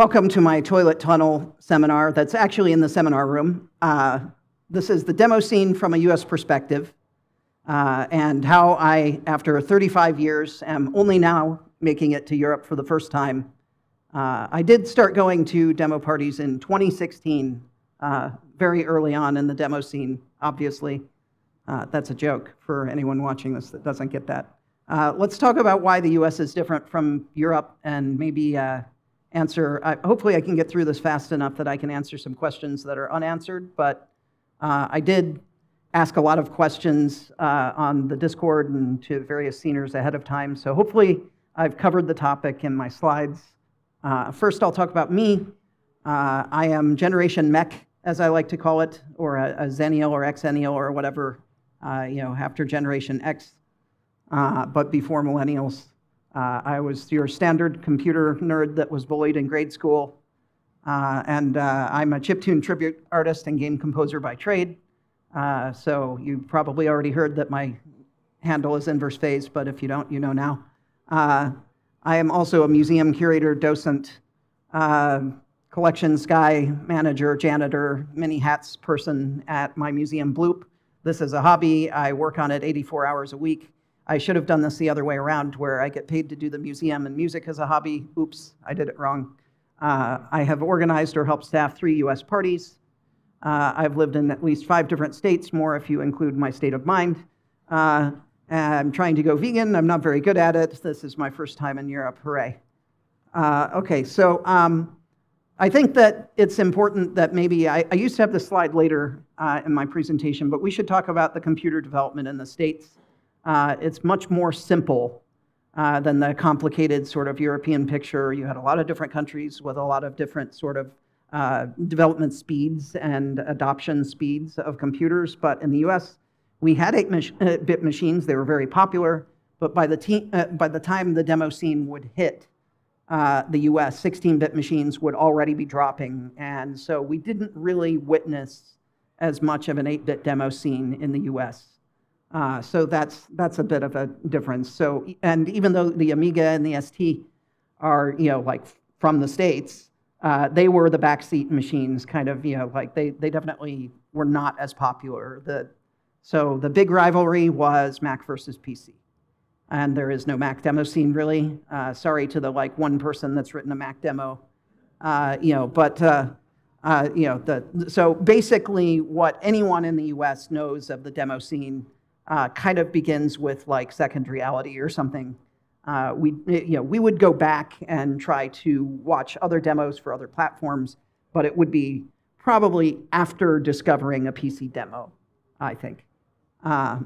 Welcome to my toilet tunnel seminar that's actually in the seminar room. Uh, this is the demo scene from a US perspective uh, and how I, after 35 years, am only now making it to Europe for the first time. Uh, I did start going to demo parties in 2016, uh, very early on in the demo scene, obviously. Uh, that's a joke for anyone watching this that doesn't get that. Uh, let's talk about why the US is different from Europe and maybe answer. I, hopefully, I can get through this fast enough that I can answer some questions that are unanswered. But uh, I did ask a lot of questions uh, on the Discord and to various sceners ahead of time. So hopefully, I've covered the topic in my slides. Uh, first, I'll talk about me. Uh, I am Generation Mech, as I like to call it, or a, a Xennial or Xennial or whatever, uh, you know, after Generation X, uh, but before Millennials. Uh, I was your standard computer nerd that was bullied in grade school. Uh, and uh, I'm a chiptune tribute artist and game composer by trade. Uh, so you probably already heard that my handle is inverse phase, but if you don't, you know now. Uh, I am also a museum curator, docent, uh, collections guy, manager, janitor, many hats person at my museum Bloop. This is a hobby. I work on it 84 hours a week. I should have done this the other way around, where I get paid to do the museum and music as a hobby. Oops, I did it wrong. Uh, I have organized or helped staff three US parties. Uh, I've lived in at least five different states, more if you include my state of mind. Uh, I'm trying to go vegan. I'm not very good at it. This is my first time in Europe. Hooray. Uh, okay, so um, I think that it's important that maybe I, I used to have this slide later uh, in my presentation, but we should talk about the computer development in the States uh, it's much more simple uh, than the complicated sort of European picture. You had a lot of different countries with a lot of different sort of uh, development speeds and adoption speeds of computers. But in the US, we had 8 uh, bit machines. They were very popular. But by the, te- uh, by the time the demo scene would hit uh, the US, 16 bit machines would already be dropping. And so we didn't really witness as much of an 8 bit demo scene in the US. Uh, so that's that's a bit of a difference. So and even though the Amiga and the ST are you know like from the states, uh, they were the backseat machines, kind of you know like they they definitely were not as popular. The so the big rivalry was Mac versus PC, and there is no Mac demo scene really. Uh, sorry to the like one person that's written a Mac demo, uh, you know, but. Uh, uh, you know, the, so basically, what anyone in the U.S. knows of the demo scene uh, kind of begins with like second reality or something. Uh, we, you know, we would go back and try to watch other demos for other platforms, but it would be probably after discovering a PC demo, I think. Uh,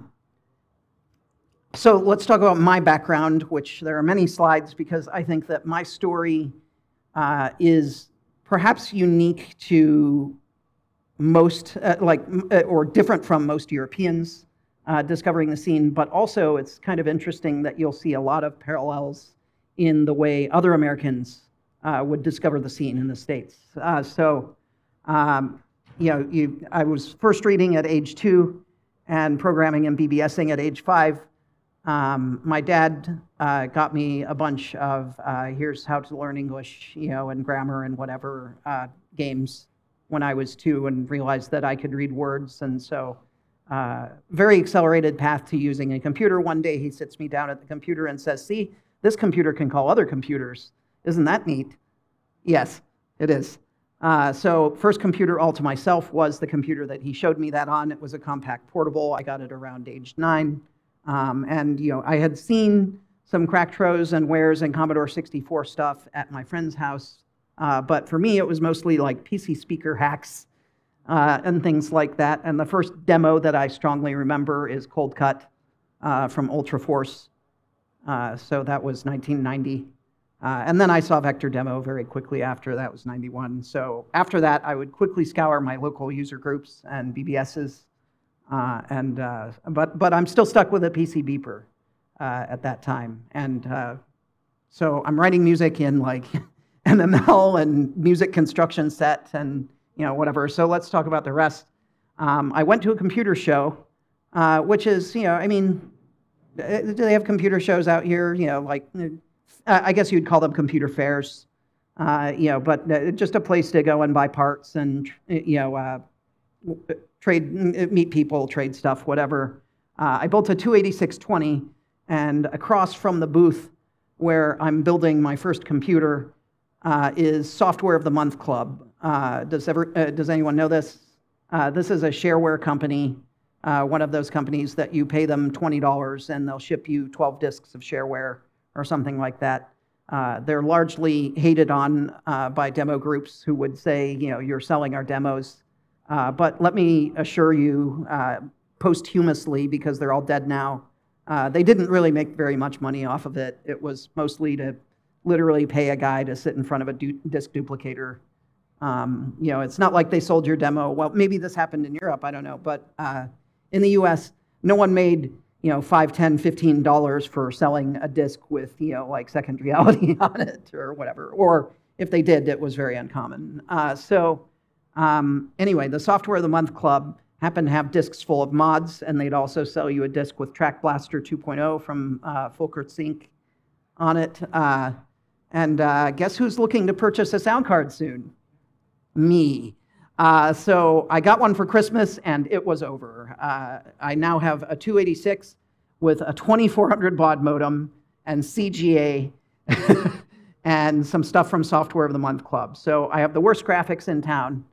so let's talk about my background, which there are many slides because I think that my story uh, is perhaps unique to most, uh, like, uh, or different from most Europeans uh, discovering the scene, but also it's kind of interesting that you'll see a lot of parallels in the way other Americans uh, would discover the scene in the States. Uh, so, um, you know, you, I was first reading at age two and programming and BBSing at age five. Um, my dad uh, got me a bunch of uh, here's how to learn English, you know, and grammar and whatever uh, games when I was two and realized that I could read words. And so uh, very accelerated path to using a computer. One day he sits me down at the computer and says, See, this computer can call other computers. Isn't that neat? Yes, it is. Uh, so, first computer all to myself was the computer that he showed me that on. It was a Compaq portable. I got it around age nine. Um, and, you know, I had seen some Cracktros and wares and Commodore 64 stuff at my friend's house. Uh, but for me, it was mostly like PC speaker hacks uh, and things like that. And the first demo that I strongly remember is Cold Cut uh, from Ultraforce. Uh, so that was 1990. Uh, and then I saw Vector Demo very quickly after. That was 91. So after that, I would quickly scour my local user groups and BBSs. Uh, and, uh, but, but I'm still stuck with a PC beeper at that time. And so I'm writing music in like MML and music construction set and you know, whatever. So let's talk about the rest. Um, I went to a computer show, uh, which is, you know, I mean, uh, do they have computer shows out here? You know, like, uh, I guess you'd call them computer fairs. Uh, you know, but uh, just a place to go and buy parts and you know uh, trade, meet people, trade stuff, whatever. I built a 28620, and across from the booth where I'm building my first computer is Software of the Month Club. Uh, does, ever, does anyone know this? this is a shareware company, one of those companies that you pay them $20 and they'll ship you 12 disks of shareware or something like that. Uh, they're largely hated on uh, by demo groups who would say, you know, you're selling our demos. Uh, but let me assure you, uh, posthumously, because they're all dead now, uh, they didn't really make very much money off of it. It was mostly to literally pay a guy to sit in front of a du- disk duplicator. Um, you know, it's not like they sold your demo. Well, maybe this happened in Europe, I don't know. But in the US, no one made you know, five, ten, fifteen dollars for selling a disc with, you know, like second reality on it or whatever. Or if they did, it was very uncommon. Uh, so um, anyway, the Software of the Month Club happened to have discs full of mods, and they'd also sell you a disc with Track Blaster 2.0 from uh, Sync on it. Uh, and uh, guess who's looking to purchase a sound card soon? Me. Uh, so I got one for Christmas and it was over. Uh, I now have a 286 with a 2400 baud modem and CGA and some stuff from Software of the Month Club. So I have the worst graphics in town,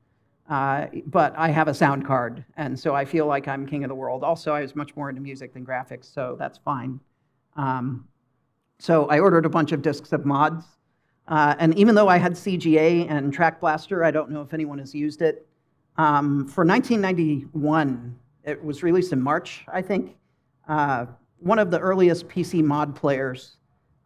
uh, but I have a sound card. And so I feel like I'm king of the world. Also, I was much more into music than graphics, so that's fine. Um, so I ordered a bunch of discs of mods. Uh, and even though I had CGA and Track Blaster, I don't know if anyone has used it. Um, for 1991, it was released in March, I think. Uh, one of the earliest PC mod players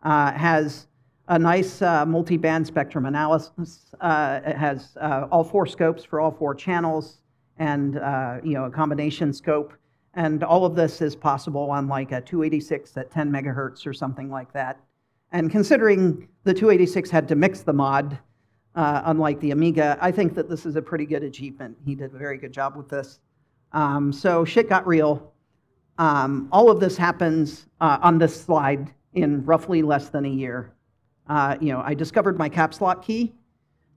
uh, has a nice uh, multi-band spectrum analysis. Uh, it has uh, all four scopes for all four channels, and you know a combination scope. And all of this is possible on like a 286 at 10 megahertz or something like that. And considering the 286 had to mix the mod, uh, unlike the Amiga, I think that this is a pretty good achievement. He did a very good job with this. Um, so shit got real. Um, all of this happens uh, on this slide in roughly less than a year. Uh, you know, I discovered my caps lock key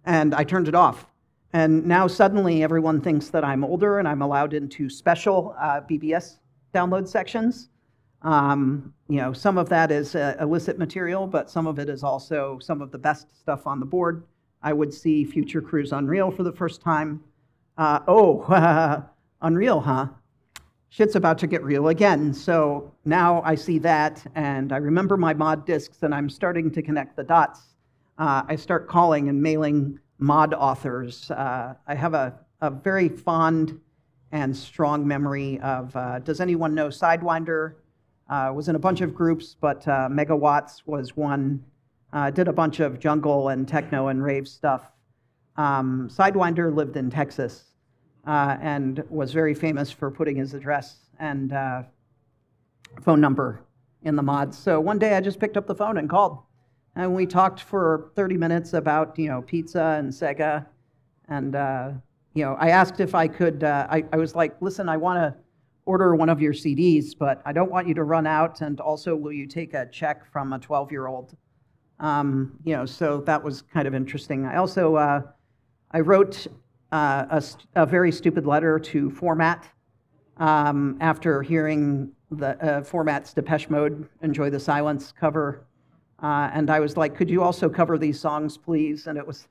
and I turned it off. And now suddenly everyone thinks that I'm older and I'm allowed into special uh, BBS download sections. Um, you know, some of that is uh, illicit material, but some of it is also some of the best stuff on the board. I would see Future Crew's Unreal for the first time. Uh, oh, Unreal, huh? Shit's about to get real again. So now I see that, and I remember my mod disks, and I'm starting to connect the dots. Uh, I start calling and mailing mod authors. Uh, I have a, a very fond and strong memory of, uh, does anyone know Sidewinder? Uh, was in a bunch of groups, but uh, Megawatts was one. Uh, did a bunch of jungle and techno and rave stuff. Um, Sidewinder lived in Texas uh, and was very famous for putting his address and uh, phone number in the mods. So one day I just picked up the phone and called, and we talked for 30 minutes about you know pizza and Sega, and uh, you know I asked if I could. I, I was like, listen, I want to order one of your CDs, but I don't want you to run out. And also, will you take a check from a 12 year old? Um, you know, so that was kind of interesting. I also uh, I wrote uh, a, a, very stupid letter to Format um, after hearing the uh, Format's Depeche Mode "Enjoy the Silence" cover, uh, and I was like, "Could you also cover these songs, please?" And it was,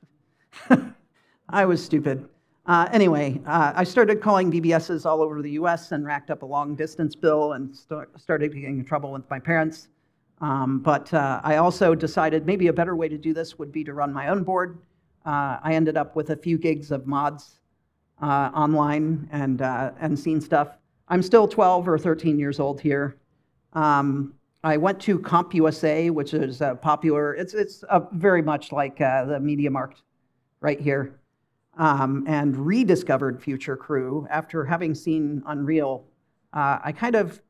I was stupid. Uh, anyway, uh, I started calling BBSs all over the US and racked up a long distance bill and st- started getting in trouble with my parents. Um, but uh, I also decided maybe a better way to do this would be to run my own board. Uh, I ended up with a few gigs of mods uh, online and, uh, and scene stuff. I'm still 12 or 13 years old here. Um, I went to CompUSA, which is a popular, it's, it's very much like the MediaMarkt right here um, and rediscovered Future Crew after having seen Unreal, uh, I kind of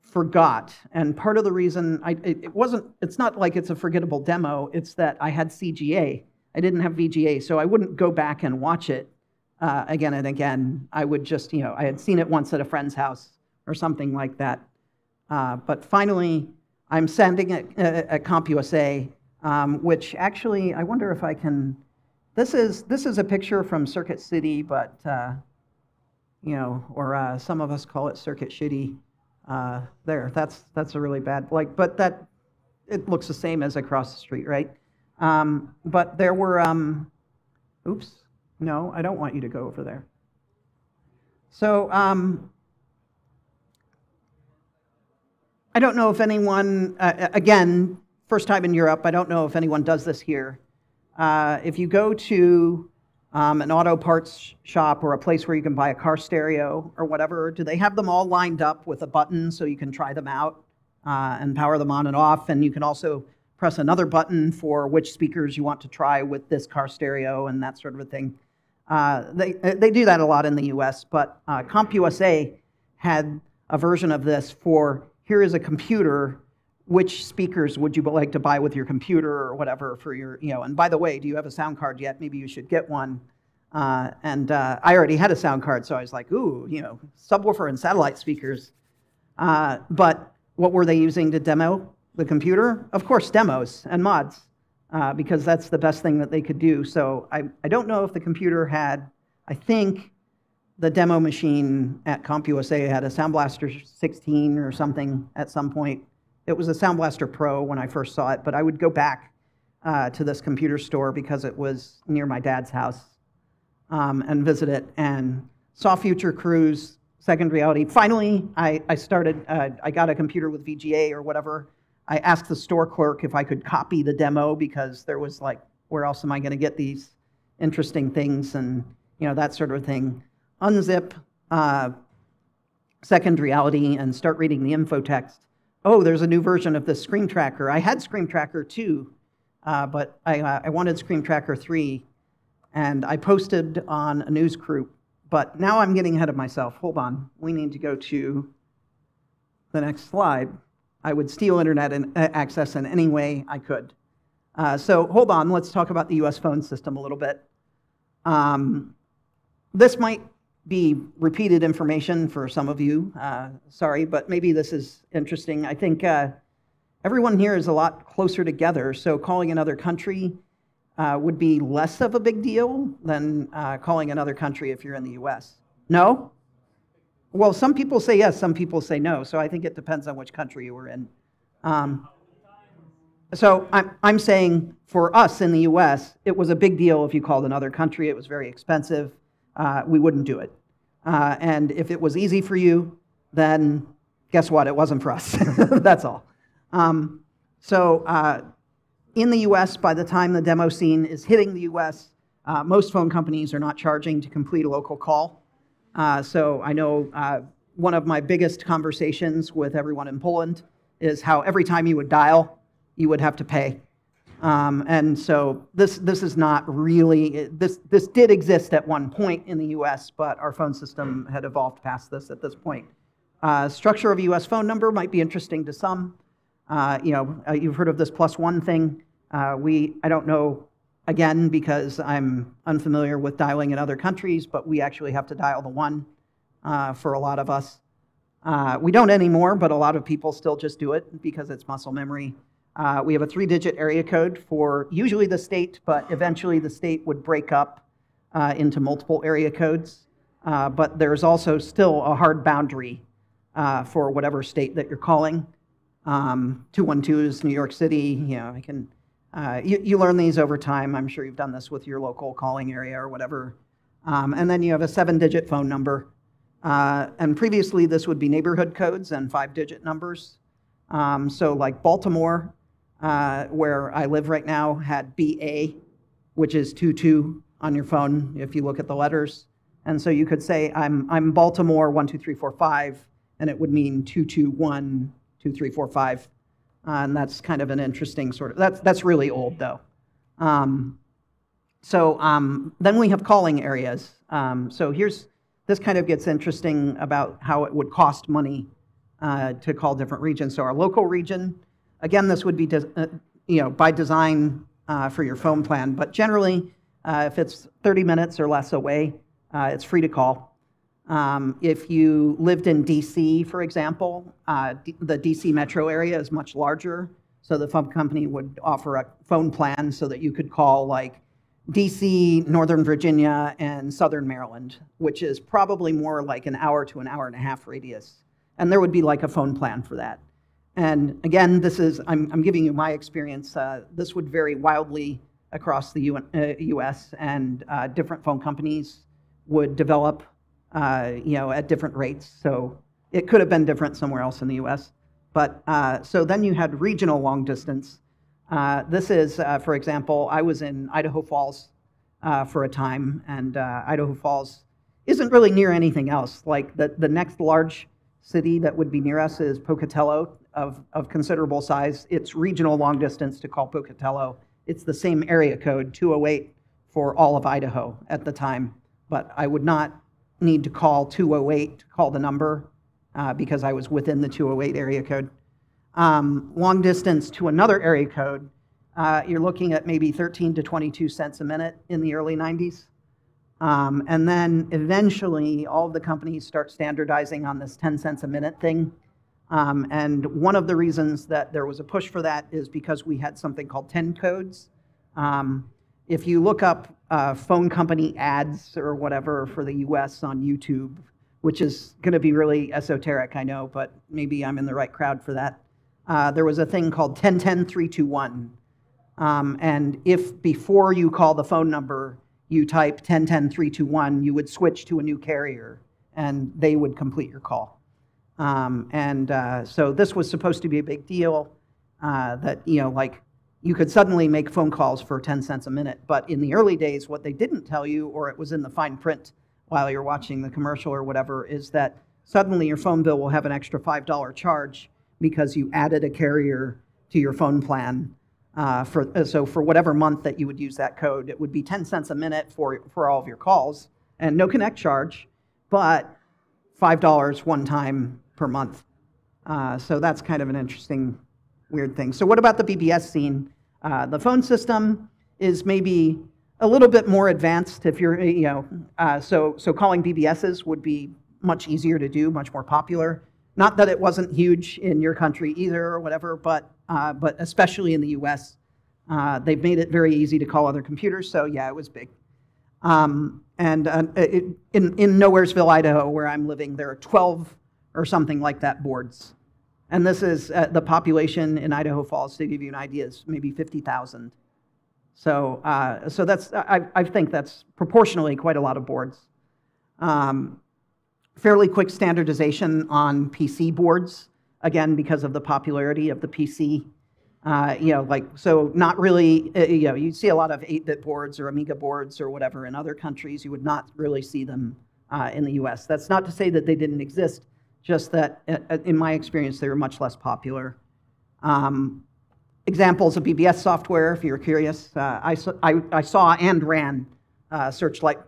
forgot. And part of the reason I, it, it, wasn't, it's not like it's a forgettable demo, it's that I had CGA. I didn't have VGA, so I wouldn't go back and watch it uh, again and again. I would just, you know, I had seen it once at a friend's house or something like that. Uh, but finally, I'm sending it uh, at CompUSA um, which actually, I wonder if I can. This is this is a picture from Circuit City, but uh, you know, or uh, some of us call it Circuit Shitty. Uh, there, that's that's a really bad like, but that it looks the same as across the street, right? Um, but there were, um, oops, no, I don't want you to go over there. So um, I don't know if anyone, uh, again, first time in Europe, I don't know if anyone does this here. Uh, if you go to um, an auto parts shop or a place where you can buy a car stereo or whatever, do they have them all lined up with a button so you can try them out uh, and power them on and off? And you can also press another button for which speakers you want to try with this car stereo and that sort of a thing. Uh, they, they do that a lot in the US, but uh, CompUSA had a version of this for here is a computer which speakers would you like to buy with your computer or whatever for your, you know, and by the way, do you have a sound card yet? Maybe you should get one. Uh, and uh, I already had a sound card, so I was like, ooh, you know, subwoofer and satellite speakers. Uh, but what were they using to demo the computer? Of course, demos and mods, uh, because that's the best thing that they could do. So I, I don't know if the computer had, I think the demo machine at CompUSA had a Sound Blaster 16 or something at some point. It was a Sound Blaster Pro when I first saw it, but I would go back uh, to this computer store because it was near my dad's house um, and visit it and saw Future Crew's, Second Reality. Finally, I, I started, uh, I got a computer with VGA or whatever. I asked the store clerk if I could copy the demo because there was like, where else am I going to get these interesting things and you know that sort of thing unzip uh, Second Reality and start reading the info text. Oh, there's a new version of the Scream Tracker. I had Scream Tracker 2, uh, but I, uh, I wanted Scream Tracker 3, and I posted on a news group. But now I'm getting ahead of myself. Hold on. We need to go to the next slide. I would steal internet and, uh, access in any way I could. Uh, so hold on. Let's talk about the US phone system a little bit. Um, this might be repeated information for some of you. Uh, sorry, but maybe this is interesting. I think uh, everyone here is a lot closer together, so calling another country uh, would be less of a big deal than uh, calling another country if you're in the US. No? Well, some people say yes, some people say no, so I think it depends on which country you were in. Um, so I'm, I'm saying for us in the US, it was a big deal if you called another country. It was very expensive uh, we wouldn't do it. Uh, and if it was easy for you, then guess what? It wasn't for us. That's all. Um, so uh, in the US, by the time the demo scene is hitting the US, uh, most phone companies are not charging to complete a local call. Uh, so I know uh, one of my biggest conversations with everyone in Poland is how every time you would dial, you would have to pay. Um, and so this, this is not really, this, this did exist at one point in the US, but our phone system had evolved past this at this point. Uh, structure of a US phone number might be interesting to some. Uh, you know, uh, you've heard of this plus one thing. Uh, we, I don't know, again, because I'm unfamiliar with dialing in other countries, but we actually have to dial the one uh, for a lot of us. Uh, we don't anymore, but a lot of people still just do it because it's muscle memory. Uh, we have a three digit area code for usually the state, but eventually the state would break up uh, into multiple area codes. Uh, but there's also still a hard boundary uh, for whatever state that you're calling. Um, 212 is New York City. You know, I can, uh, you, you, learn these over time. I'm sure you've done this with your local calling area or whatever. Um, and then you have a seven digit phone number. Uh, and previously, this would be neighborhood codes and five digit numbers. Um, so, like Baltimore, uh, where I live right now had BA, which is 22 on your phone if you look at the letters. And so you could say, I'm, I'm Baltimore 12345, and it would mean 221 2345. Uh, and that's kind of an interesting sort of, that's, that's really old though. Um, so um, then we have calling areas. Um, so here's, this kind of gets interesting about how it would cost money uh, to call different regions. So our local region Again, this would be uh, you know, by design uh, for your phone plan, but generally, uh, if it's 30 minutes or less away, uh, it's free to call. Um, if you lived in DC, for example, uh, the DC metro area is much larger. So the phone company would offer a phone plan so that you could call like DC, Northern Virginia, and Southern Maryland, which is probably more like an hour to an hour and a half radius. And there would be like a phone plan for that. And again, this is, I'm, I'm giving you my experience. Uh, this would vary wildly across the U, uh, US, and uh, different phone companies would develop, uh, you know, at different rates. So it could have been different somewhere else in the US. But uh, so then you had regional long distance. Uh, this is, for example, I was in Idaho Falls for a time, and Idaho Falls isn't really near anything else. Like the, the next large city that would be near us is Pocatello, of, of considerable size. It's regional long distance to call Pocatello. It's the same area code, 208, for all of Idaho at the time. But I would not need to call 208 to call the number uh, because I was within the 208 area code. Um, long distance to another area code, uh, you're looking at maybe 13 to 22 cents a minute in the early 90s. Um, and then eventually, all the companies start standardizing on this 10 cents a minute thing. Um, and one of the reasons that there was a push for that is because we had something called 10 codes. Um, if you look up uh, phone company ads or whatever for the US on YouTube, which is going to be really esoteric, I know, but maybe I'm in the right crowd for that. Uh, there was a thing called 1010 321. Um, and if before you call the phone number, you type 1010 321, you would switch to a new carrier and they would complete your call. Um, and uh, so this was supposed to be a big deal uh, that, you know, like you could suddenly make phone calls for 10 cents a minute. But in the early days, what they didn't tell you, or it was in the fine print while you're watching the commercial or whatever is that suddenly your phone bill will have an extra $5 charge because you added a carrier to your phone plan. Uh, for, uh, so for whatever month that you would use that code, it would be 10 cents a minute for, for all of your calls and no connect charge, but $5 one time per month. Uh, so that's kind of an interesting, weird thing. So what about the BBS scene? Uh, the phone system is maybe a little bit more advanced if you're, you know, uh, so, so calling BBSs would be much easier to do, much more popular. Not that it wasn't huge in your country either or whatever, but, uh, but especially in the US, uh, they've made it very easy to call other computers, so yeah, it was big. Um, and uh, it, in, in Nowheresville, Idaho, where I'm living, there are 12 or something like that boards. And this is uh, the population in Idaho Falls, to give you an idea, is maybe 50,000. So, uh, so that's, I, I think that's proportionally quite a lot of boards. Um, fairly quick standardization on PC boards, again, because of the popularity of the PC. Uh, you know, like, so not really, uh, you know, you see a lot of 8-bit boards or Amiga boards or whatever in other countries. You would not really see them uh, in the US. That's not to say that they didn't exist, just that uh, uh, in my experience, they were much less popular. Um, examples of BBS software, if you're curious. Uh, I, I, I, saw and ran uh, Searchlight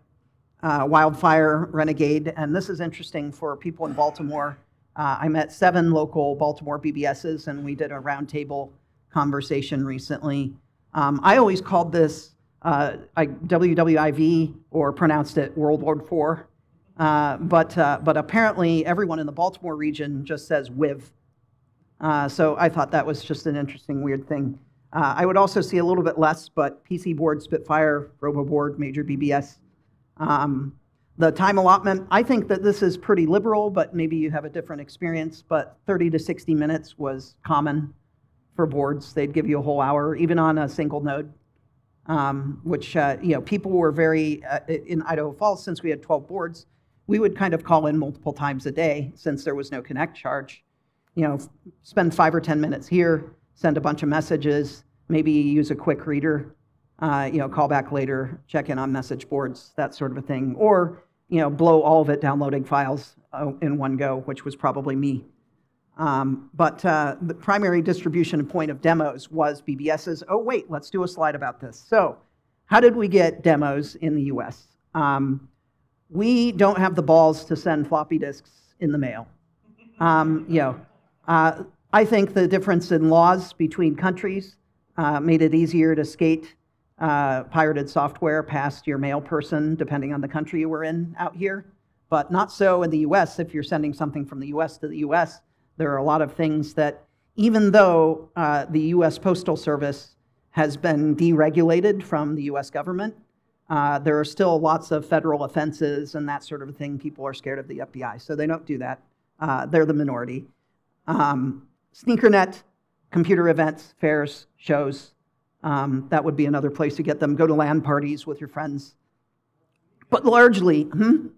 uh, Wildfire Renegade, and this is interesting for people in Baltimore. Uh, I met seven local Baltimore BBSs, and we did a roundtable conversation recently. Um, I always called this uh, WWIV or pronounced it World War IV, uh, but, but apparently everyone in the Baltimore region just says WIV. Uh, so I thought that was just an interesting, weird thing. Uh, I would also see a little bit less, but PC board, Spitfire, RoboBoard, Major BBS. Um, the time allotment, I think that this is pretty liberal, but maybe you have a different experience. But 30 to 60 minutes was common for boards. They'd give you a whole hour, even on a single node, um, which, uh, you know, people were very, uh, in Idaho Falls, since we had 12 boards, we would kind of call in multiple times a day since there was no connect charge you know, spend five or 10 minutes here, send a bunch of messages, maybe use a quick reader, uh, you know, call back later, check in on message boards, that sort of a thing. Or, you know, blow all of it downloading files uh, in one go, which was probably me. Um, but uh, the primary distribution point of demos was BBS's. Oh, wait, let's do a slide about this. So, how did we get demos in the US? Um, we don't have the balls to send floppy disks in the mail. Um, you know, uh, I think the difference in laws between countries uh, made it easier to skate uh, pirated software past your mail person, depending on the country you were in out here. But not so in the US. If you're sending something from the US to the US, there are a lot of things that even though uh, the US Postal Service has been deregulated from the US government, uh, there are still lots of federal offenses and that sort of thing. People are scared of the FBI, so they don't do that. Uh, they're the minority. Um, SneakerNet, computer events, fairs, shows, um, that would be another place to get them. Go to LAN parties with your friends. But largely, hmm?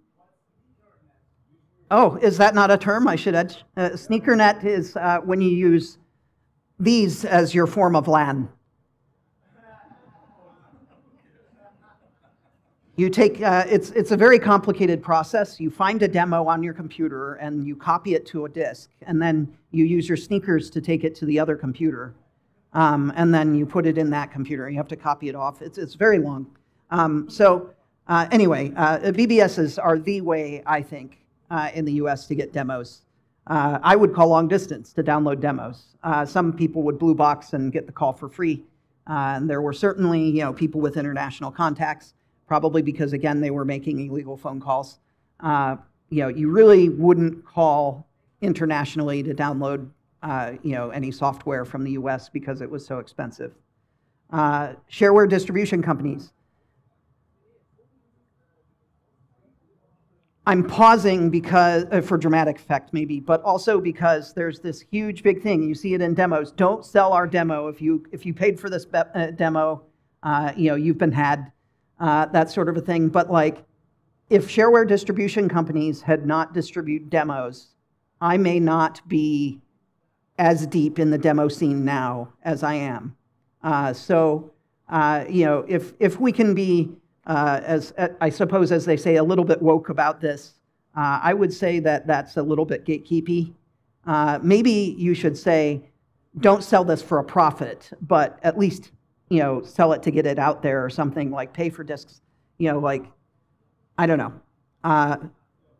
Oh, is that not a term I should add? Uh, SneakerNet is uh, when you use these as your form of LAN. You take, uh, it's, it's a very complicated process. You find a demo on your computer and you copy it to a disk, and then you use your sneakers to take it to the other computer. Um, and then you put it in that computer. You have to copy it off. It's, it's very long. Um, so, uh, anyway, uh, BBSs are the way, I think, uh, in the US to get demos. Uh, I would call long distance to download demos. Uh, some people would blue box and get the call for free. and there were certainly you know, people with international contacts probably because, again, they were making illegal phone calls. Uh, you know, you really wouldn't call internationally to download, uh, you know, any software from the U.S. because it was so expensive. Uh, shareware distribution companies. I'm pausing because uh, for dramatic effect maybe, but also because there's this huge big thing. You see it in demos. Don't sell our demo if you if you paid for this be- uh, demo. Uh, you know you've been had uh, that sort of a thing. But like, if shareware distribution companies had not distributed demos, I may not be as deep in the demo scene now as I am. Uh, so, uh, you know, if, if we can be, uh, as I suppose, as they say, a little bit woke about this, uh, I would say that that's a little bit gatekeepy. Uh, maybe you should say, don't sell this for a profit, but at least you know, sell it to get it out there or something, like pay for discs, you know, like, I don't know. Uh,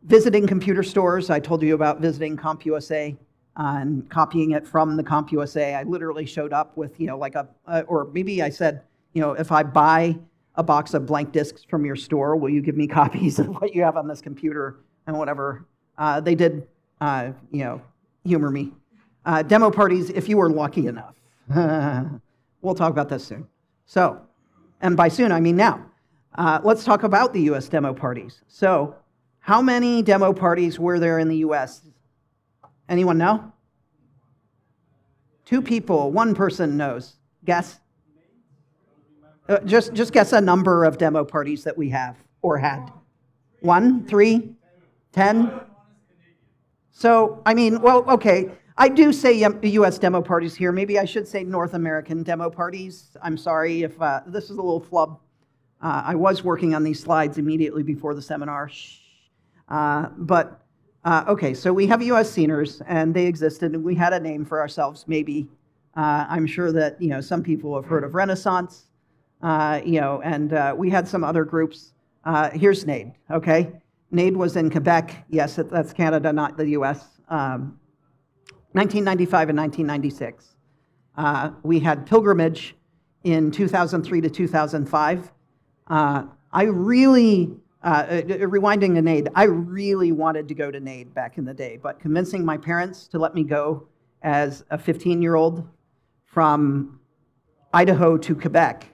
visiting computer stores, I told you about visiting CompUSA and copying it from the CompUSA. I literally showed up with, you know, like a, uh, or maybe I said, you know, if I buy a box of blank discs from your store, will you give me copies of what you have on this computer and whatever? Uh, they did, uh, you know, humor me. Uh, demo parties, if you were lucky enough. We'll talk about this soon. So, and by soon, I mean now. Uh, let's talk about the US demo parties. So, how many demo parties were there in the US? Anyone know? Two people, one person knows. Guess? Uh, just, just guess a number of demo parties that we have or had. One, three, ten? So, I mean, well, okay. I do say U.S. demo parties here. Maybe I should say North American demo parties. I'm sorry if uh, this is a little flub. Uh, I was working on these slides immediately before the seminar. Uh, but, uh, okay, so we have U.S. sceners, and they existed, and we had a name for ourselves, maybe. Uh, I'm sure that, you know, some people have heard of Renaissance, uh, you know, and we had some other groups. here's NAID, okay? NAID was in Quebec. Yes, that's Canada, not the U.S. Um, 1995 and 1996. Uh, we had pilgrimage in 2003 to 2005. Uh, I really, uh, uh, rewinding to NAID, I really wanted to go to NAID back in the day, but convincing my parents to let me go as a 15 year old from Idaho to Quebec,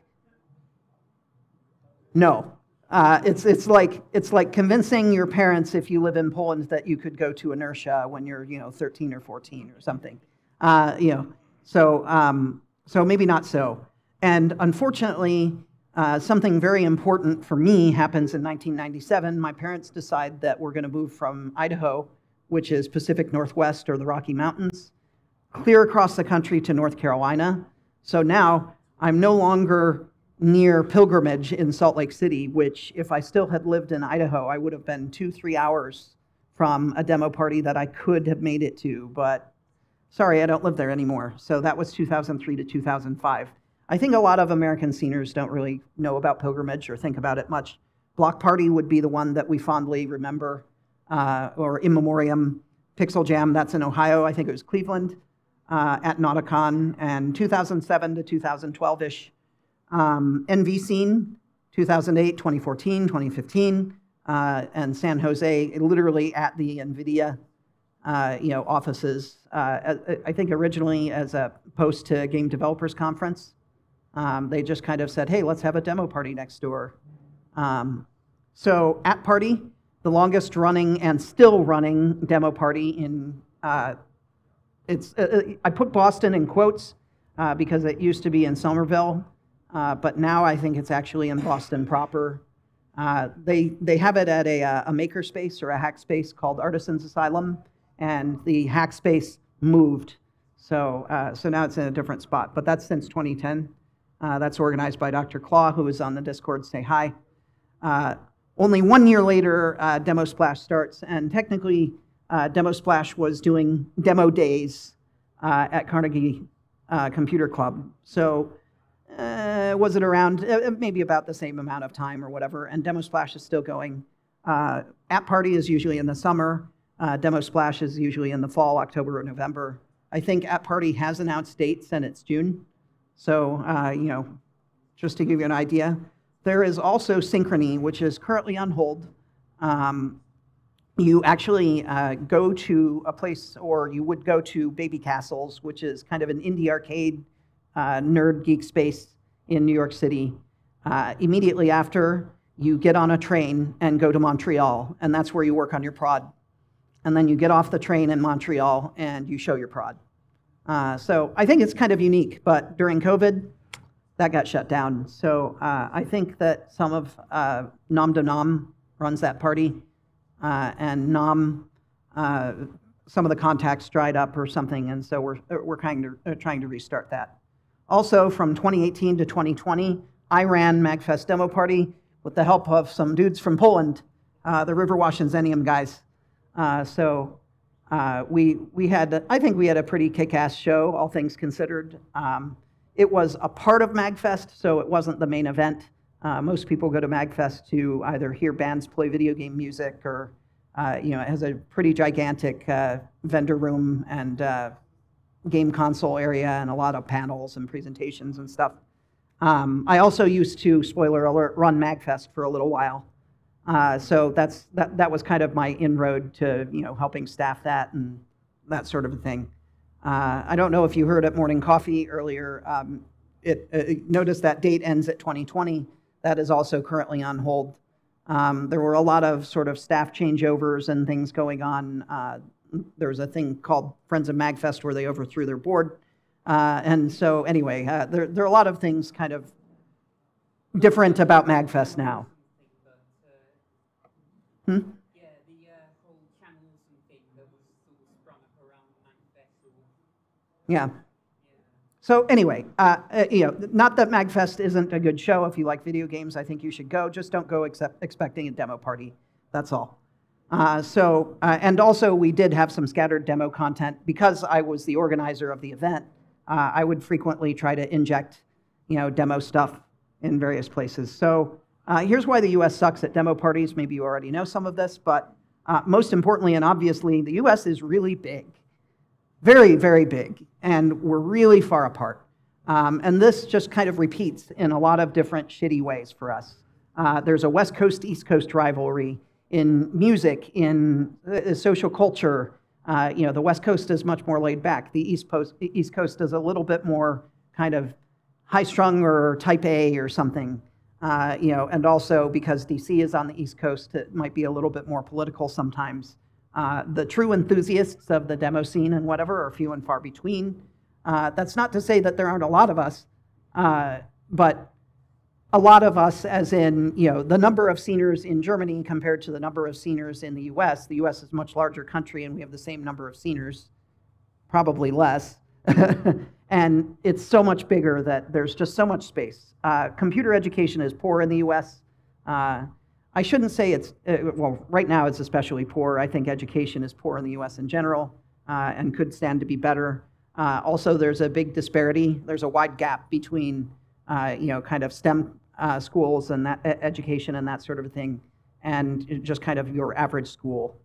no, uh, it's, it's, like, it's like convincing your parents, if you live in Poland, that you could go to inertia when you're you know, 13 or 14 or something. Uh, you know, so, um, so maybe not so. And unfortunately, uh, something very important for me happens in 1997. My parents decide that we're going to move from Idaho, which is Pacific Northwest or the Rocky Mountains, clear across the country to North Carolina. So now I'm no longer near Pilgrimage in Salt Lake City, which, if I still had lived in Idaho, I would have been two, three hours from a demo party that I could have made it to. But sorry, I don't live there anymore. So that was 2003 to 2005. I think a lot of American sceners don't really know about pilgrimage or think about it much. Block Party would be the one that we fondly remember, uh, or in memoriam. Pixel Jam, that's in Ohio. I think it was Cleveland uh, at Notacon. And 2007 to 2012 ish um, NVScene, 2008, 2014, 2015, uh, and San Jose, literally at the NVIDIA uh, you know, offices. Uh, I think originally as a post to Game Developers Conference, um, they just kind of said, hey, let's have a demo party next door. Um, so at Party, the longest running and still running demo party in, uh, it's, uh, uh I put Boston in quotes uh, because it used to be in Somerville, uh, but now I think it's actually in Boston proper. Uh, they, they have it at a, a makerspace or a hack space called Artisans Asylum, and the hack space moved. So, so now it's in a different spot, but that's since 2010. Uh, that's organized by Dr. Claw, who is on the Discord. Say hi. Uh, only one year later, uh, Demo Splash starts, and technically, uh, Demo Splash was doing demo days uh, at Carnegie uh, Computer Club. So, was it around maybe about the same amount of time or whatever? And Demo Splash is still going. @party is usually in the summer. Demo Splash is usually in the fall, October or November. I think @party has announced dates, and it's June. So, uh, you know, just to give you an idea, there is also Synchrony, which is currently on hold. Um, you actually uh, go to a place, or you would go to Baby Castles, which is kind of an indie arcade uh, nerd geek space in New York City. Uh, immediately after, you get on a train and go to Montreal, and that's where you work on your prod. And then you get off the train in Montreal and you show your prod. Uh, so I think it's kind of unique, but during COVID, that got shut down. So uh, I think that some of uh, Nom de Nom runs that party, uh, and Nom, uh, some of the contacts dried up or something, and so we're, we're kind of uh, trying to restart that. Also, from 2018 to 2020, I ran MagFest demo party with the help of some dudes from Poland, the Riverwash and Xenium guys. so uh, we, we had, I think we had a pretty kick-ass show, all things considered. Um, it was a part of MagFest, so it wasn't the main event. Uh, most people go to MagFest to either hear bands play video game music or, uh, you know, it has a pretty gigantic uh, vendor room and uh, game console area and a lot of panels and presentations and stuff. Um, I also used to, spoiler alert, run MagFest for a little while. Uh, so that's that, that was kind of my inroad to you know helping staff that and that sort of a thing. Uh, I don't know if you heard at Morning Coffee earlier. Um, it, it, notice that date ends at 2020. That is also currently on hold. Um, there were a lot of sort of staff changeovers and things going on. Uh, there was a thing called Friends of Magfest where they overthrew their board. Uh, and so, anyway, uh, there, there are a lot of things kind of different about Magfest now. Hmm? Yeah, the uh, whole channels thing that was sort of sprung up around Magfest. Yeah. So anyway, uh, uh, you know, not that Magfest isn't a good show. If you like video games, I think you should go. Just don't go except expecting a demo party. That's all. Uh, so, uh, and also we did have some scattered demo content because I was the organizer of the event. Uh, I would frequently try to inject, you know, demo stuff in various places. So uh, here's why the US sucks at demo parties. Maybe you already know some of this, but uh, most importantly and obviously, the US is really big. Very, very big. And we're really far apart. Um, and this just kind of repeats in a lot of different shitty ways for us. Uh, there's a West Coast East Coast rivalry in music, in uh, social culture. Uh, you know, the West Coast is much more laid back. The East, Post, East Coast is a little bit more kind of high strung or type A or something. Uh, you know, and also because DC is on the East Coast, it might be a little bit more political sometimes. Uh, the true enthusiasts of the demo scene and whatever are few and far between. Uh, that's not to say that there aren't a lot of us, uh, but a lot of us, as in, you know, the number of sceners in Germany compared to the number of sceners in the US. The US is a much larger country and we have the same number of sceners, probably less. and it's so much bigger that there's just so much space. Uh, computer education is poor in the US. Uh, I shouldn't say it's, uh, well, right now it's especially poor. I think education is poor in the US in general uh, and could stand to be better. Uh, also, there's a big disparity. There's a wide gap between, you know, kind of STEM schools and that education and that sort of thing, and just kind of your average school.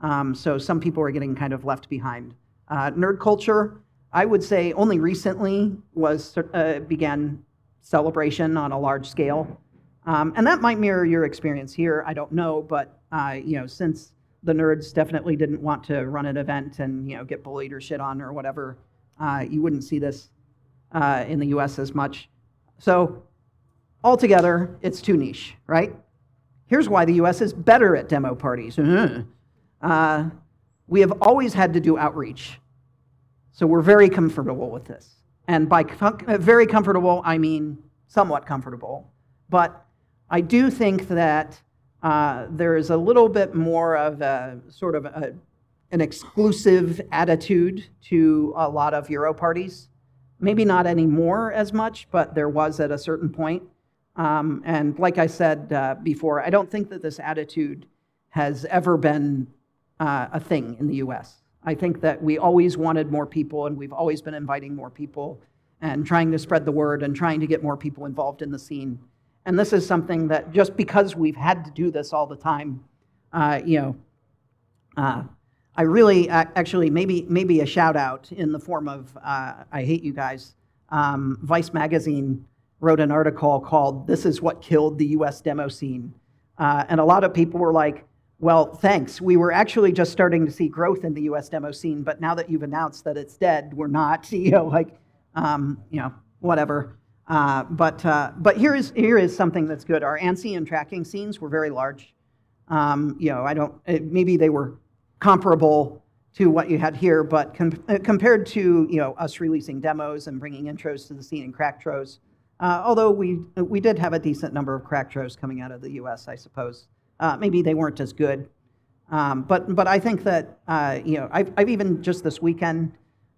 Um, so some people are getting kind of left behind. nerd culture, I would say only recently was uh, began celebration on a large scale, um, and that might mirror your experience here. I don't know, but uh, you know, since the nerds definitely didn't want to run an event and you know get bullied or shit on or whatever. Uh, you wouldn't see this uh, in the U.S. as much. So altogether, it's too niche, right? Here's why the U.S. is better at demo parties. Uh, we have always had to do outreach, so we're very comfortable with this. And by com- very comfortable, I mean somewhat comfortable. But I do think that uh, there is a little bit more of a sort of a, an exclusive attitude to a lot of Euro parties. Maybe not anymore as much, but there was at a certain point. Um, and like I said uh, before, I don't think that this attitude has ever been uh, a thing in the US. I think that we always wanted more people, and we've always been inviting more people and trying to spread the word and trying to get more people involved in the scene. And this is something that just because we've had to do this all the time, uh, you know, uh, I really actually maybe maybe a shout out in the form of uh, I hate you guys. Um, Vice magazine wrote an article called "This is what killed the U.S. demo scene," uh, and a lot of people were like, "Well, thanks. We were actually just starting to see growth in the U.S. demo scene, but now that you've announced that it's dead, we're not." You know, like, um, you know, whatever. Uh, but uh, but here is here is something that's good. Our ANSI and tracking scenes were very large. Um, you know, I don't it, maybe they were comparable to what you had here, but com- uh, compared to you know us releasing demos and bringing intros to the scene and cracktros, uh, although we we did have a decent number of cracktros coming out of the U.S., I suppose. Uh, maybe they weren't as good, um, but but I think that uh, you know I've, I've even just this weekend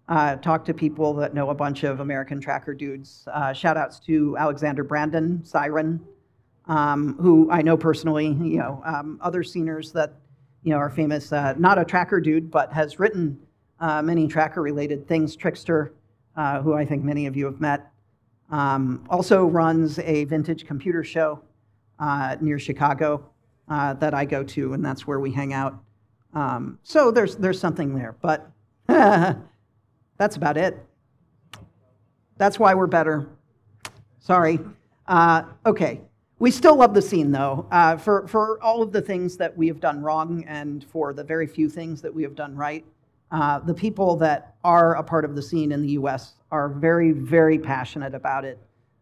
uh, talk to people that know a bunch of American tracker dudes. Uh, shout outs to Alexander Brandon, Siren, um, who I know personally, you know, um, other sceners that, you know, are famous, uh, not a tracker dude, but has written uh, many tracker related things. Trickster, uh, who I think many of you have met, um, also runs a vintage computer show near Chicago that I go to, and that's where we hang out. Um, so there's, there's something there, but That's about it. That's why we're better. Sorry. Uh, okay. We still love the scene, though, uh, for, for all of the things that we have done wrong and for the very few things that we have done right. Uh, the people that are a part of the scene in the US are very, very passionate about it.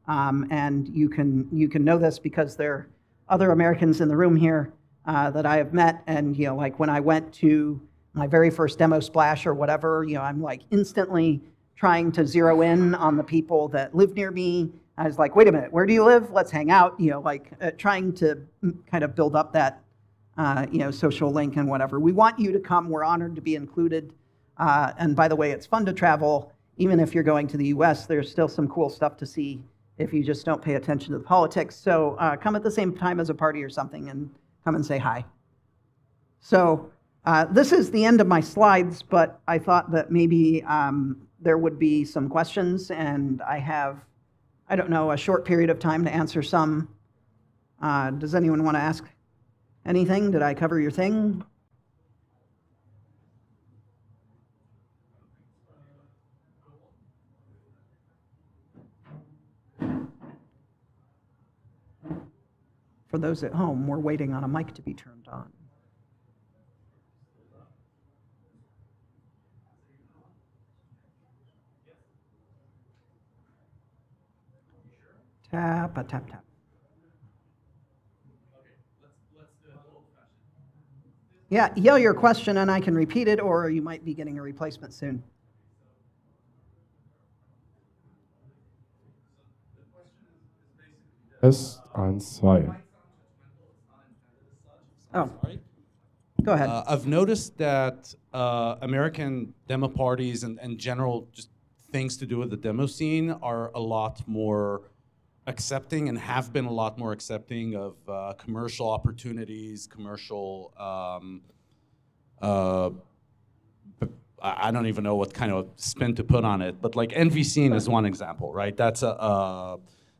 Um, and you can, you can know this because there are other Americans in the room here uh, that I have met. And, you know, like when I went to my very first demo splash or whatever, you know, I'm like instantly trying to zero in on the people that live near me. I was like, wait a minute, where do you live? Let's hang out. You know, like uh, trying to kind of build up that, uh, you know, social link and whatever. We want you to come. We're honored to be included. Uh, and by the way, it's fun to travel. Even if you're going to the U.S., there's still some cool stuff to see if you just don't pay attention to the politics. So uh, come at the same time as a party or something and come and say hi. So uh, this is the end of my slides, but I thought that maybe um, there would be some questions, and I have, I don't know, a short period of time to answer some. Uh, does anyone want to ask anything? Did I cover your thing? For those at home, we're waiting on a mic to be turned on. Tap, a tap, tap. Yeah, yell your question and I can repeat it, or you might be getting a replacement soon. Test on zwei. Oh, go ahead. Uh, I've noticed that uh, American demo parties and, and general just things to do with the demo scene are a lot more accepting and have been a lot more accepting of uh, commercial opportunities, commercial. Um, uh, I don't even know what kind of spin to put on it, but like NV Scene is one example, right? That's a uh,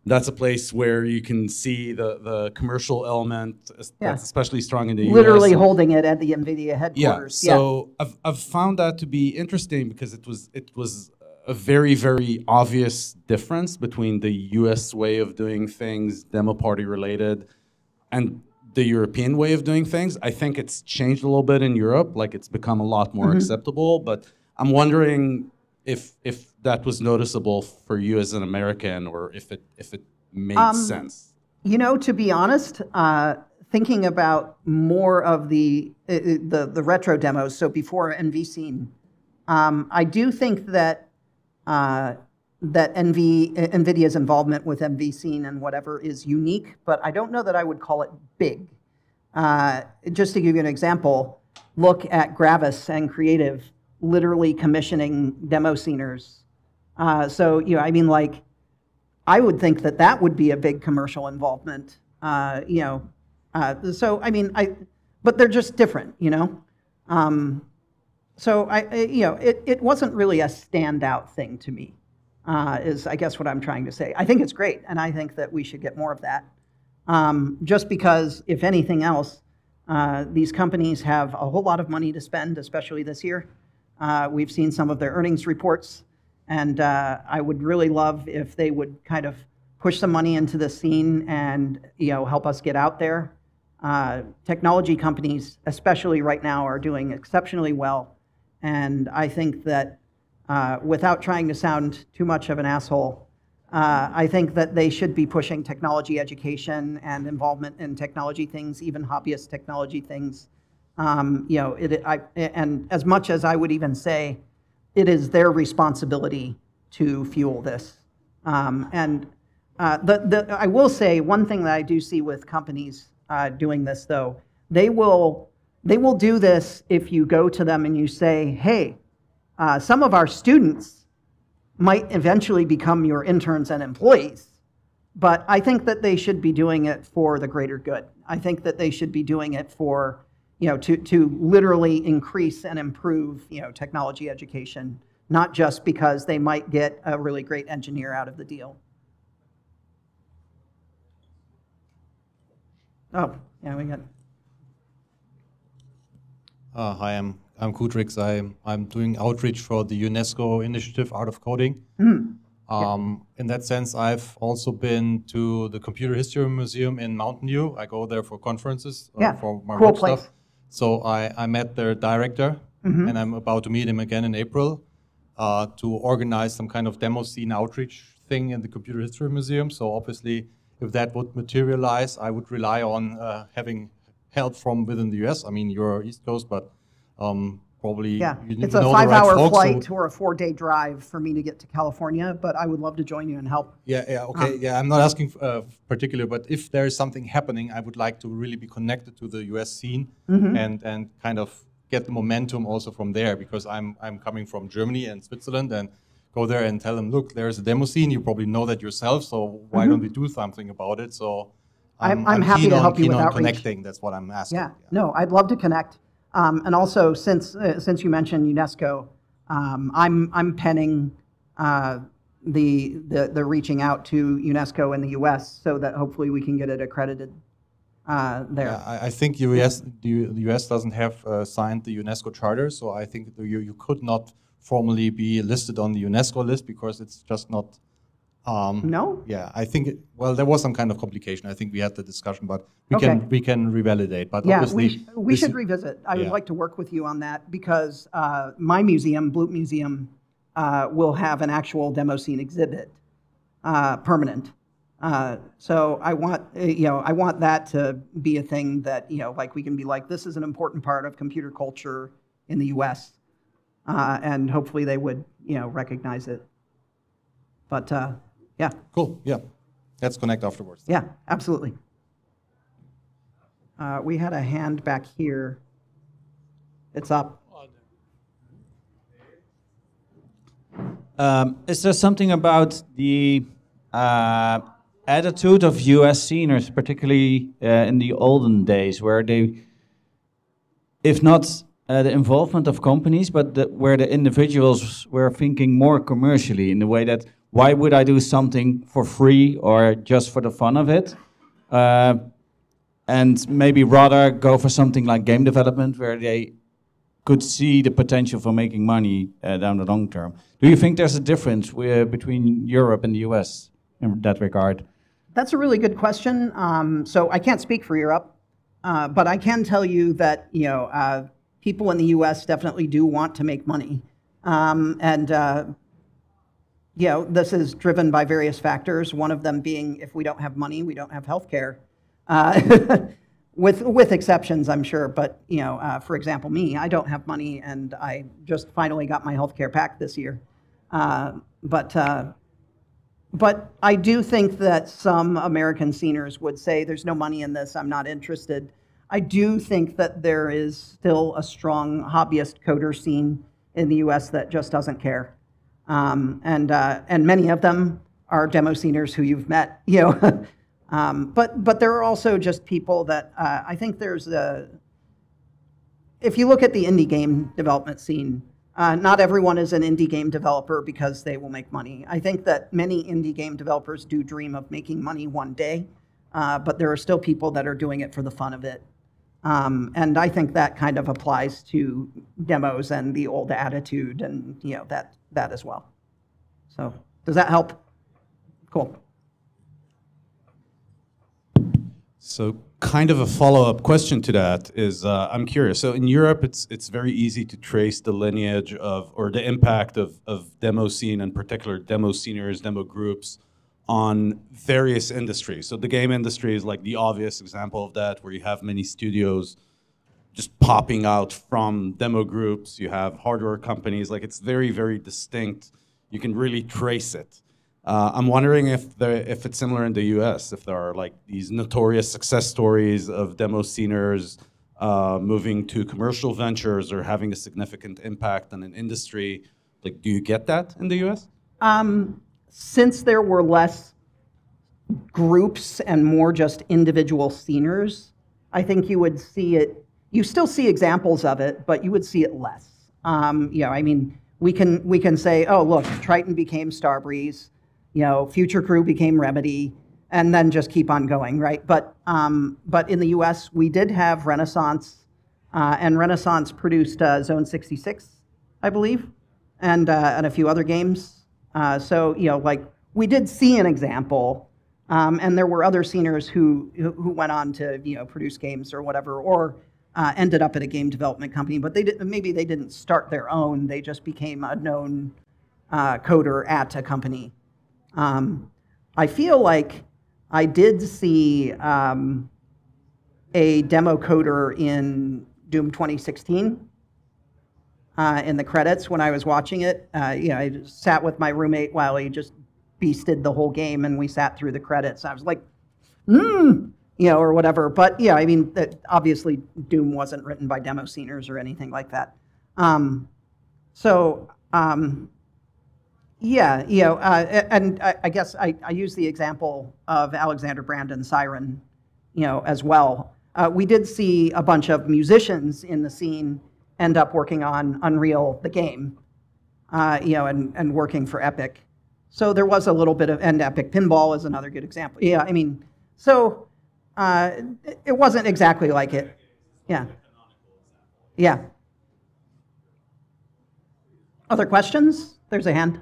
that's a place where you can see the the commercial element yeah. that's especially strong in the U.S. Literally US. holding it at the NVIDIA headquarters. Yeah. So. I've I've found that to be interesting because it was it was a very, very obvious difference between the US way of doing things, demo party related, and the European way of doing things. I think it's changed a little bit in Europe, like it's become a lot more mm-hmm. acceptable. But I'm wondering if if that was noticeable for you as an American, or if it if it made sense. You know, to be honest, uh, thinking about more of the uh, uh, the, the retro demos, so before NV Scene, um, I do think that uh, that NV, NVIDIA's involvement with NV Scene and whatever is unique, but I don't know that I would call it big. Uh, just to give you an example, look at Gravis and Creative literally commissioning demo sceners. Uh, so, you know, I mean, like, I would think that that would be a big commercial involvement, uh, you know. Uh, so, I mean, I, but they're just different, you know. Um, so, I, I, you know, it, it wasn't really a standout thing to me, uh, is I guess what I'm trying to say. I think it's great, and I think that we should get more of that. Um, just because, if anything else, uh, these companies have a whole lot of money to spend, especially this year. Uh, we've seen some of their earnings reports, and uh, I would really love if they would kind of push some money into the scene and you know help us get out there. Uh, technology companies, especially right now, are doing exceptionally well, and I think that uh, without trying to sound too much of an asshole, uh, I think that they should be pushing technology education and involvement in technology things, even hobbyist technology things. Um, you know, it, I, and as much as I would even say, it is their responsibility to fuel this. Um, and uh, the, the, I will say one thing that I do see with companies uh, doing this, though, they will they will do this if you go to them and you say, "Hey, uh, some of our students might eventually become your interns and employees." But I think that they should be doing it for the greater good. I think that they should be doing it for you know, to, to literally increase and improve, you know, technology education, not just because they might get a really great engineer out of the deal. Oh, yeah, we got. Uh, hi, I'm I'm Kudrix. I'm I'm doing outreach for the UNESCO initiative Art of Coding. Mm. Um, yeah. In that sense, I've also been to the Computer History Museum in Mountain View. I go there for conferences uh, yeah. for my cool work place. stuff. So I, I met their director, Mhm. and I'm about to meet him again in April uh, to organize some kind of demo scene outreach thing in the Computer History Museum. So obviously, if that would materialize, I would rely on uh, having help from within the US. I mean, you're East Coast, but um, probably Yeah, you it's a the right five-hour folks, so- flight or a four-day drive for me to get to California, but I would love to join you and help. Yeah, yeah, okay, Um, yeah. I'm not asking uh, particular, but if there is something happening, I would like to really be connected to the U.S. scene Mm-hmm. and and kind of get the momentum also from there because I'm I'm coming from Germany and Switzerland and go there and tell them, look, there's a demo scene. You probably know that yourself, so why don't we do something about it? So Mm-hmm. I'm- I'm happy keen to on, help you keen with on outreach. connecting. That's what I'm asking. Yeah, no, I'd love to connect. Um, and also, since uh, since you mentioned UNESCO, um, I'm I'm penning uh, the, the the reaching out to UNESCO in the U.S. so that hopefully we can get it accredited uh, there. Yeah, I, I think US, the, US doesn't have uh, signed the UNESCO charter, so I think you, you could not formally be listed on the UNESCO list because it's just not. Um, No? Yeah, I think. It, well, there was some kind of complication. I think we had the discussion, but we Okay. can we can revalidate. But Yeah, obviously, we, sh- we should is- revisit. I would like to work with you on that because uh, my museum, Bloop Museum, uh, will have an actual demo scene exhibit, uh, permanent. Uh, so I want, uh, you know, I want that to be a thing that, you know, like we can be like, this is an important part of computer culture in the U.S. Uh, and hopefully they would, you know, recognize it. But uh, yeah, Cool. Yeah, let's connect afterwards. yeah, absolutely. Uh, we had a hand back here. It's up. Um, is there something about the uh, attitude of U.S. sceners, particularly uh, in the olden days, where they, if not uh, the involvement of companies, but the, where the individuals were thinking more commercially in the way that why would I do something for free or just for the fun of it? Uh, and maybe rather go for something like game development where they could see the potential for making money uh, down the long term. Do you think there's a difference between Europe and the US in that regard? That's a really good question. Um, so I can't speak for Europe, uh, but I can tell you that you know uh, people in the U.S. definitely do want to make money, um, and uh, you know this is driven by various factors. One of them being if we don't have money, we don't have health care. Uh, with with exceptions, I'm sure. But you know, uh, for example, me, I don't have money, and I just finally got my health care pack this year. Uh, but uh, but I do think that some American sceners would say, "There's no money in this. I'm not interested." I do think that there is still a strong hobbyist coder scene in the U.S. that just doesn't care, um, and uh, and many of them are demo sceners who you've met, you know. um, but but there are also just people that uh, I think there's a. If you look at the indie game development scene, uh, not everyone is an indie game developer because they will make money. I think that many indie game developers do dream of making money one day, uh, but there are still people that are doing it for the fun of it. Um, and I think that kind of applies to demos and the old attitude and you know that that as well. So does that help? Cool. So, kind of a follow-up question to that is, uh, I'm curious. So, in Europe, it's it's very easy to trace the lineage of or the impact of of demo scene, in particular, demo sceners, demo groups, on various industries. So, the game industry is like the obvious example of that, where you have many studios just popping out from demo groups. You have hardware companies. Like it's very very distinct. You can really trace it. Uh, I'm wondering if there, if it's similar in the U.S. If there are like these notorious success stories of demo sceners uh, moving to commercial ventures or having a significant impact on an industry. Like, do you get that in the U.S.? Um, since there were less groups and more just individual sceners, I think you would see it. You still see examples of it, but you would see it less. Um, you know, I mean, we can we can say, oh, look, Triton became Starbreeze you know, Future Crew became Remedy, and then just keep on going, right? But um, but in the U.S., we did have Renaissance, uh, and Renaissance produced uh, Zone 66, I believe, and uh, and a few other games. Uh, so you know, like we did see an example, um, and there were other sceners who who went on to you know produce games or whatever, or uh, ended up at a game development company. But they did, maybe they didn't start their own; they just became a known uh, coder at a company. Um, I feel like I did see um, a demo coder in Doom 2016 uh, in the credits when I was watching it. Uh, you know, I sat with my roommate while he just beasted the whole game, and we sat through the credits. I was like, hmm, you know, or whatever. But yeah, I mean, that, obviously, Doom wasn't written by demo sceners or anything like that. Um, so um, yeah, you know, uh, and I, I guess I, I, use the example of Alexander Brandon Siren, you know, as well. Uh, we did see a bunch of musicians in the scene end up working on Unreal, the game, uh, you know, and, and working for Epic. So there was a little bit of, and Epic Pinball is another good example. Yeah, I mean, so uh, it wasn't exactly like it. Yeah. Yeah. Other questions? There's a hand.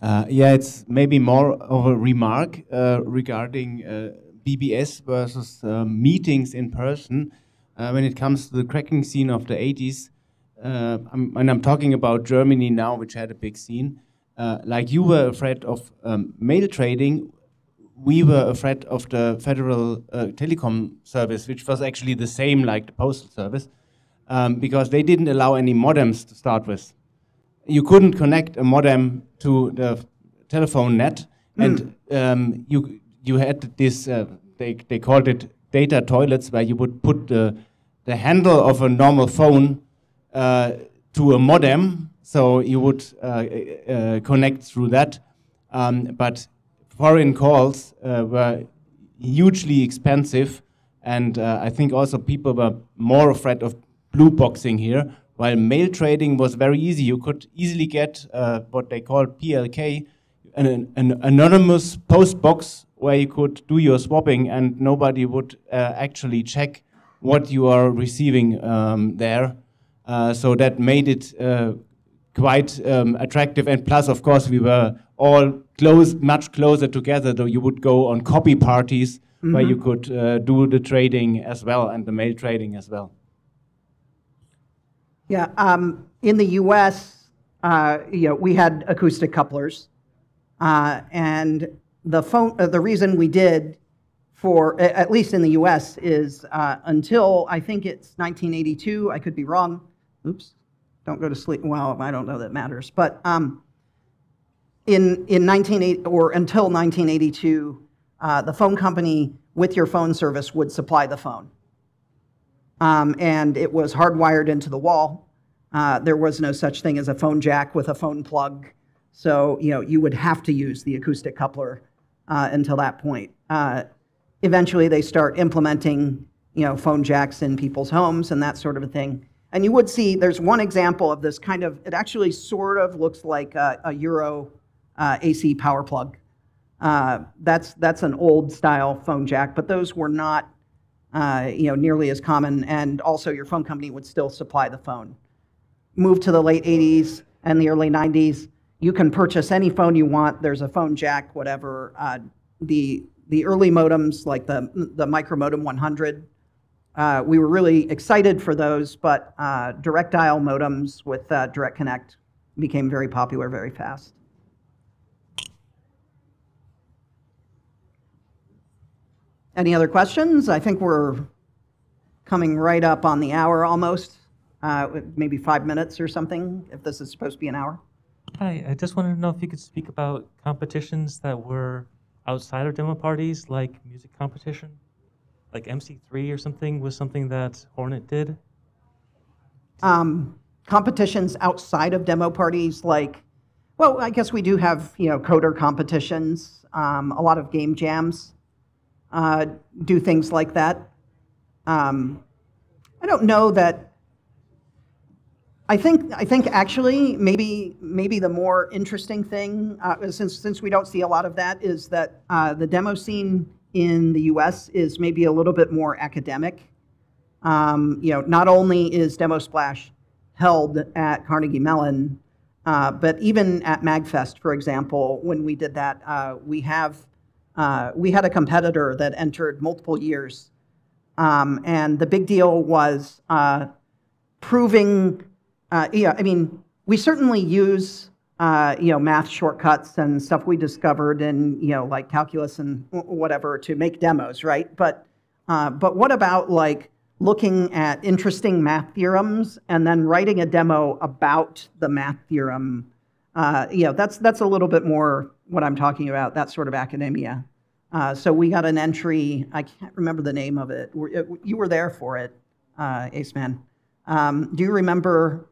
Uh, yeah, it's maybe more of a remark uh, regarding uh, BBS versus um, meetings in person uh, when it comes to the cracking scene of the 80s. Uh, I'm, and I'm talking about Germany now, which had a big scene. Uh, like you were afraid of um, mail trading, we were afraid of the Federal Telecom Service, which was actually the same like the Postal Service, um, because they didn't allow any modems to start with you couldn't connect a modem to the telephone net, mm. and um, you you had this. Uh, they they called it data toilets, where you would put the the handle of a normal phone uh, to a modem, so you would uh, uh connect through that. Um, but foreign calls uh, were hugely expensive, and uh, I think also people were more afraid of blue boxing here while mail trading was very easy, you could easily get uh, what they call PLK, an, an, anonymous post box where you could do your swapping and nobody would uh, actually check what you are receiving um, there. Uh, so that made it uh, quite um, attractive. And plus, of course, we were all close, much closer together. Though you would go on copy parties where you could uh, do the trading as well and the mail trading as well. Yeah, um, in the U.S., uh, you know, we had acoustic couplers, uh, and the phone. Uh, the reason we did, for at least in the U.S., is uh, until I think it's 1982. I could be wrong. Oops, don't go to sleep. Well, I don't know that matters, but um, in in 1980 or until 1982, uh, the phone company with your phone service would supply the phone um, and it was hardwired into the wall. Uh, there was no such thing as a phone jack with a phone plug, so you know you would have to use the acoustic coupler uh, until that point. Uh, eventually, they start implementing you know phone jacks in people's homes and that sort of a thing. And you would see there's one example of this kind of. It actually sort of looks like a, a Euro uh, AC power plug. Uh, that's that's an old style phone jack, but those were not uh, you know, nearly as common, and also your phone company would still supply the phone. Move to the late 80s and the early 90s, you can purchase any phone you want. There's a phone jack, whatever. Uh, the the early modems, like the the micro modem 100, uh, we were really excited for those, but uh, direct dial modems with uh, Direct Connect became very popular very fast. Any other questions? I think we're coming right up on the hour almost, uh, maybe five minutes or something, if this is supposed to be an hour. Hi, I just wanted to know if you could speak about competitions that were outside of demo parties, like music competition, like MC3 or something was something that Hornet did. Um, competitions outside of demo parties, like, well, I guess we do have, you know, coder competitions, um, a lot of game jams uh, do things like that. Um, I don't know that. I think I think actually maybe maybe the more interesting thing uh, since since we don't see a lot of that is that uh, the demo scene in the U.S. is maybe a little bit more academic. Um, you know, not only is Demo Splash held at Carnegie Mellon, uh, but even at MagFest, for example, when we did that, uh, we have uh, we had a competitor that entered multiple years, um, and the big deal was uh, proving. Uh, yeah, I mean, we certainly use uh, you know math shortcuts and stuff we discovered in you know like calculus and whatever to make demos, right? But uh, but what about like looking at interesting math theorems and then writing a demo about the math theorem? Uh, you know, that's that's a little bit more what I'm talking about. That sort of academia. Uh, so we got an entry. I can't remember the name of it. It- You were there for it, uh, Ace Man. Um, do you remember?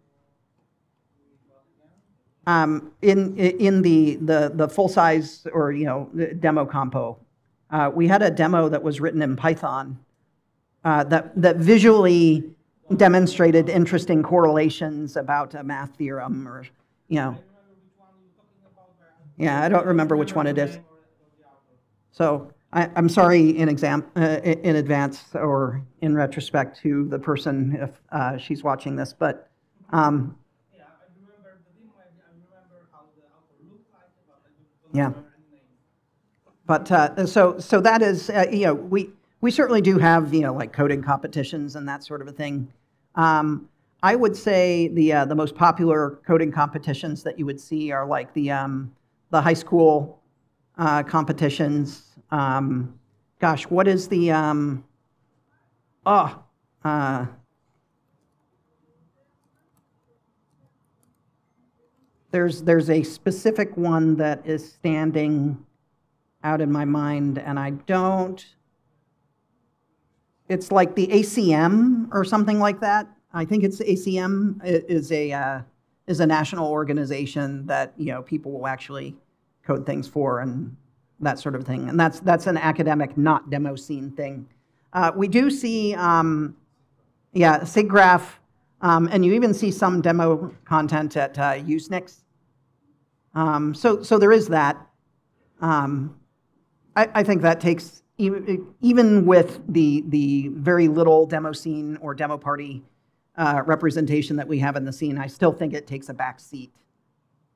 Um, in in the the the full size or you know demo compo, uh, we had a demo that was written in Python uh, that that visually demonstrated interesting correlations about a math theorem or you know. Yeah, I don't remember which one it is. So I, I'm sorry in exam, uh, in advance or in retrospect to the person if uh, she's watching this, but um, yeah. But uh, so so that is uh, you know we we certainly do have you know like coding competitions and that sort of a thing. Um, I would say the uh, the most popular coding competitions that you would see are like the um, the high school uh, competitions. Um, gosh, what is the um, oh there's there's a specific one that is standing out in my mind, and I don't. It's like the ACM or something like that. I think it's ACM is a uh, is a national organization that you know people will actually code things for and that sort of thing. And that's that's an academic, not demo scene thing. Uh, we do see, um, yeah, SIGGRAPH, um, and you even see some demo content at uh, Usenix. Um, so so there is that. Um, I, I think that takes even, with the the very little demo scene or demo party uh, representation that we have in the scene, I still think it takes a back seat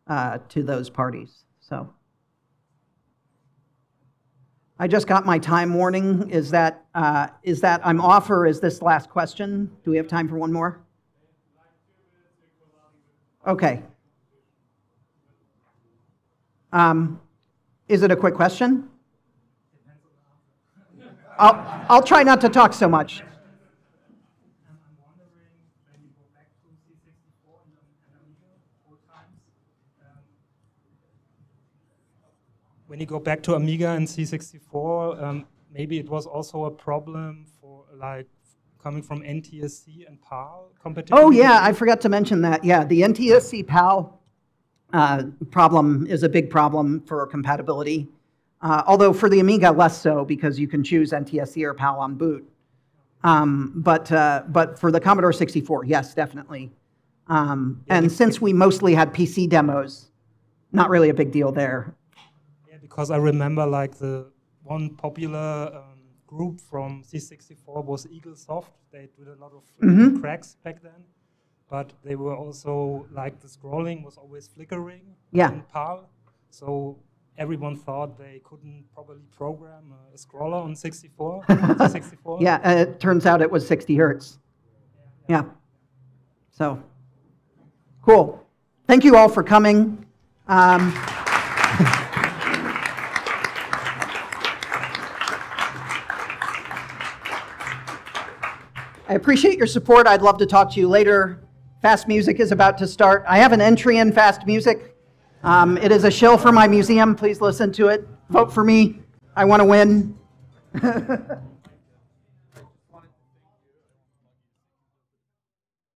uh, to those parties. So I just got my time warning. Is that, uh, is that I'm off or is this last question? Do we have time for one more? Okay. Um, Is it a quick question? I'll, I'll try not to talk so much. when you go back to Amiga and C64, um, maybe it was also a problem for like coming from NTSC and PAL competition. Oh, yeah, I forgot to mention that. Yeah, the NTSC PAL uh, problem is a big problem for compatibility. Uh, although for the Amiga, less so because you can choose NTSC or PAL on boot. Um, but, uh, but for the Commodore 64, yes, definitely. Um, and since we mostly had PC demos, not really a big deal there. Yeah, because I remember like the one popular um, group from C64 was Eaglesoft. They did a lot of uh, Mhm. cracks back then, but they were also like the scrolling was always flickering Yeah. in PAL. So everyone thought they couldn't probably program a scroller on 64. C64. Yeah, uh, it turns out it was 60 hertz. Yeah. So, cool. Thank you all for coming. Um, I appreciate your support. I'd love to talk to you later. Fast Music is about to start. I have an entry in Fast Music. Um, it is a shill for my museum. Please listen to it. Vote for me. I want to win.